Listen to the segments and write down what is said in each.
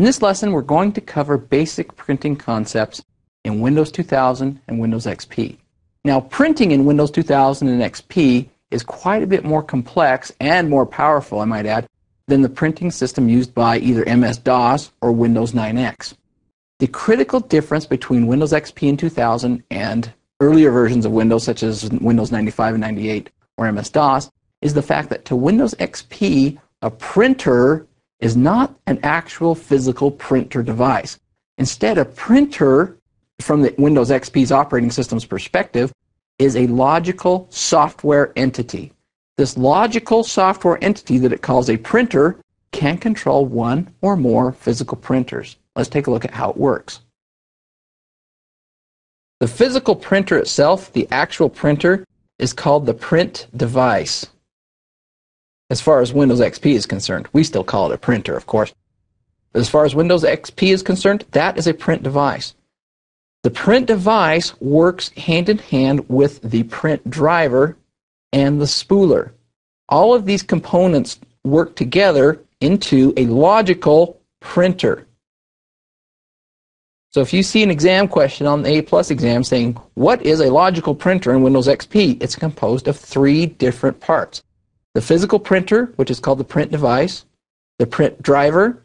In this lesson, we're going to cover basic printing concepts in Windows 2000 and Windows XP. Now, printing in Windows 2000 and XP is quite a bit more complex and more powerful, I might add, than the printing system used by either MS-DOS or Windows 9X. The critical difference between Windows XP in 2000 and earlier versions of Windows, such as Windows 95 and 98 or MS-DOS, is the fact that to Windows XP, a printer is not an actual physical printer device. Instead, a printer, from the Windows XP's operating system's perspective, is a logical software entity. This logical software entity that it calls a printer can control one or more physical printers. Let's take a look at how it works. The physical printer itself, the actual printer, is called the print device as far as Windows XP is concerned. We still call it a printer, of course. But as far as Windows XP is concerned, that is a print device. The print device works hand in hand with the print driver and the spooler. All of these components work together into a logical printer. So if you see an exam question on the A plus exam saying, what is a logical printer in Windows XP? It's composed of three different parts the physical printer, which is called the print device, the print driver,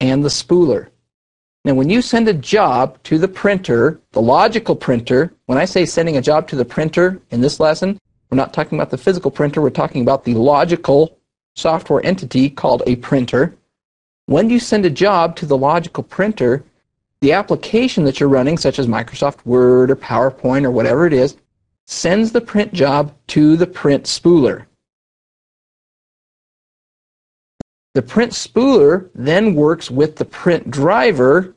and the spooler. Now, when you send a job to the printer, the logical printer, when I say sending a job to the printer in this lesson, we're not talking about the physical printer, we're talking about the logical software entity called a printer. When you send a job to the logical printer, the application that you're running, such as Microsoft Word or PowerPoint or whatever it is, sends the print job to the print spooler. The print spooler then works with the print driver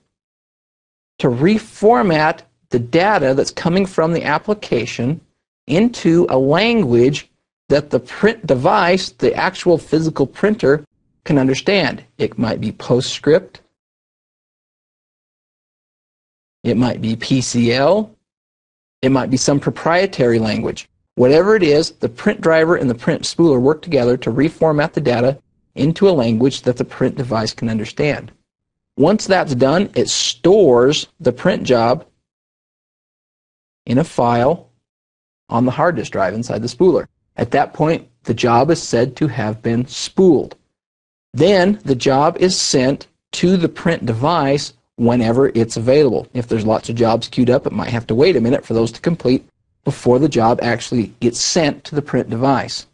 to reformat the data that's coming from the application into a language that the print device, the actual physical printer, can understand. It might be PostScript. It might be PCL. It might be some proprietary language. Whatever it is, the print driver and the print spooler work together to reformat the data into a language that the print device can understand. Once that's done, it stores the print job in a file on the hard disk drive inside the spooler. At that point, the job is said to have been spooled. Then the job is sent to the print device whenever it's available. If there's lots of jobs queued up, it might have to wait a minute for those to complete before the job actually gets sent to the print device.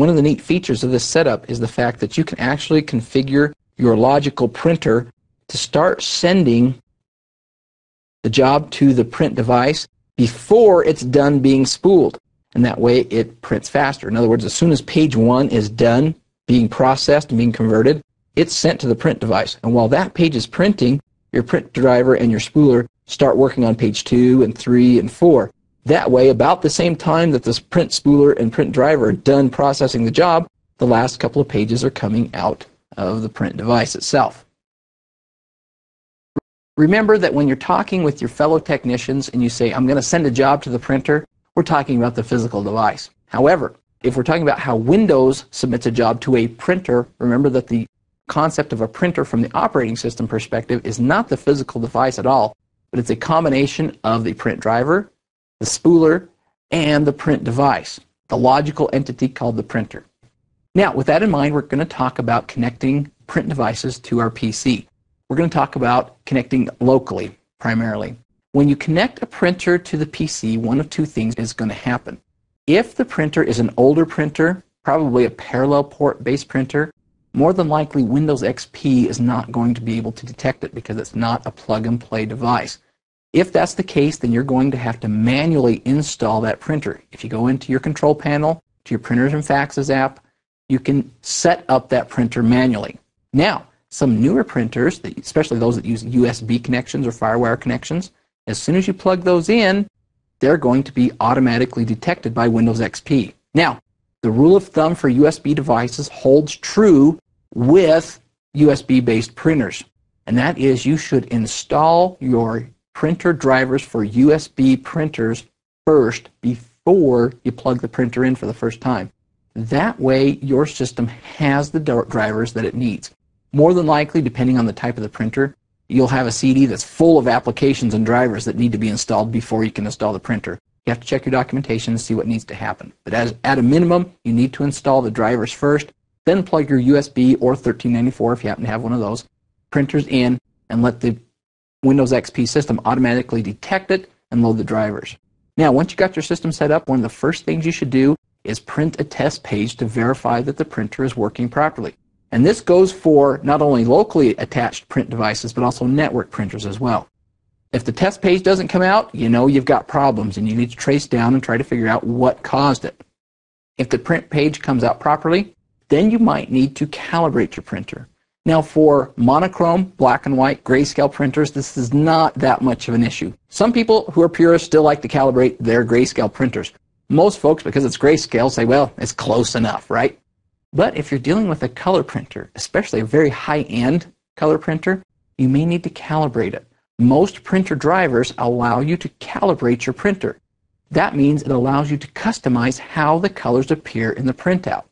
One of the neat features of this setup is the fact that you can actually configure your logical printer to start sending the job to the print device before it's done being spooled. And that way it prints faster. In other words, as soon as page one is done being processed and being converted, it's sent to the print device. And while that page is printing, your print driver and your spooler start working on page two and three and four. That way, about the same time that this print spooler and print driver are done processing the job, the last couple of pages are coming out of the print device itself. Remember that when you're talking with your fellow technicians and you say, I'm going to send a job to the printer, we're talking about the physical device. However, if we're talking about how Windows submits a job to a printer, remember that the concept of a printer from the operating system perspective is not the physical device at all, but it's a combination of the print driver, the spooler, and the print device, the logical entity called the printer. Now, with that in mind, we're going to talk about connecting print devices to our PC. We're going to talk about connecting locally, primarily. When you connect a printer to the PC, one of two things is going to happen. If the printer is an older printer, probably a parallel port based printer, more than likely Windows XP is not going to be able to detect it because it's not a plug and play device. If that's the case, then you're going to have to manually install that printer. If you go into your control panel, to your printers and faxes app, you can set up that printer manually. Now, some newer printers, especially those that use USB connections or FireWire connections, as soon as you plug those in, they're going to be automatically detected by Windows XP. Now, the rule of thumb for USB devices holds true with USB based printers, and that is you should install your printer drivers for USB printers first before you plug the printer in for the first time. That way, your system has the drivers that it needs. more than likely, depending on the type of the printer, you'll have a CD that's full of applications and drivers that need to be installed before you can install the printer. You have to check your documentation and see what needs to happen. But as, at a minimum, you need to install the drivers first, then plug your USB or 1394 if you happen to have one of those printers in and let the Windows XP system automatically detect it and load the drivers. Now, once you got your system set up, one of the first things you should do is print a test page to verify that the printer is working properly. And this goes for not only locally attached print devices, but also network printers as well. If the test page doesn't come out, you know you've got problems and you need to trace down and try to figure out what caused it. If the print page comes out properly, then you might need to calibrate your printer. Now, for monochrome, black and white, grayscale printers, this is not that much of an issue. Some people who are purists still like to calibrate their grayscale printers. Most folks, because it's grayscale, say, well, it's close enough, right? But if you're dealing with a color printer, especially a very high-end color printer, you may need to calibrate it. Most printer drivers allow you to calibrate your printer. That means it allows you to customize how the colors appear in the printout.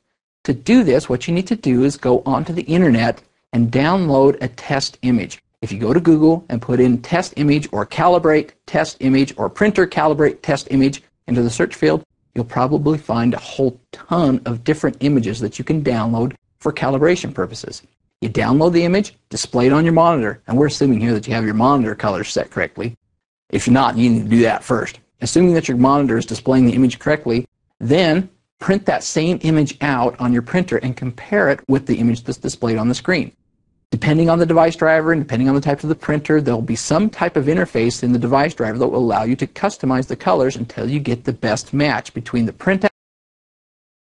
To do this, what you need to do is go onto the internet and download a test image. If you go to Google and put in test image or calibrate test image or printer calibrate test image into the search field, you'll probably find a whole ton of different images that you can download for calibration purposes. You download the image, display it on your monitor, and we're assuming here that you have your monitor colors set correctly. If you're not, you need to do that first. Assuming that your monitor is displaying the image correctly, then print that same image out on your printer and compare it with the image that's displayed on the screen. Depending on the device driver and depending on the type of the printer, there'll be some type of interface in the device driver that will allow you to customize the colors until you get the best match between the printout